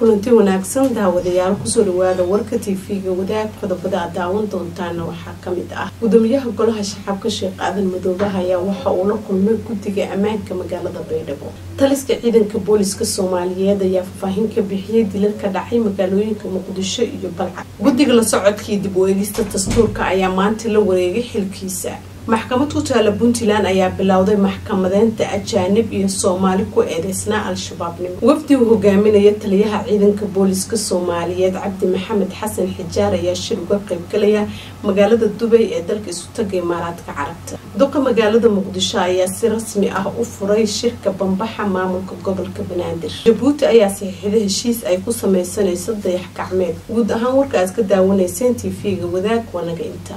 kulanti wanaagsan daawadayaal ku soo dhawaada warka tv-ga wadaag qodobada aad daawan doontaana waxaa ka mid ah. Gudoomiyaha golaha shacabka sheekh aadan madoobaha ayaa waxa uu la kulmay guddiga ammaanka magaalada baydhabo taliska ciidanka booliska soomaaliyeed ayaa faahfaahin ka bixiyay dilal ka dhacay magaalooyinka muqdisho iyo balcad guddiga la socodkii dib u eegista dastuurka ayaa maanta la wareegay xilkiisa maxkamad ku taala puntland ayaa bilowday maxkamadeynta ajaanib iyo soomaali ku eedeysnaa al-shabaabnimo. Wafdi uu hogaaminaya taliyaha ciidanka booliska soomaaliyeed cabdi maxamed xasan xijaar ayaa shir uga qaybgalaya magaalada dubay ee dalka isutaga imaaraadka carabta. Duqa magaalada muqdisho ayaa si rasmi ah u furay shirka bambaxa maamulka gobolka banaadir. Jabuuti ayaa saxiixday heshiis ay ku sameysanayso dayax gacmeed. Guud ahaan warkaas ka daawanayseen t v-ga wadaag wanaga inta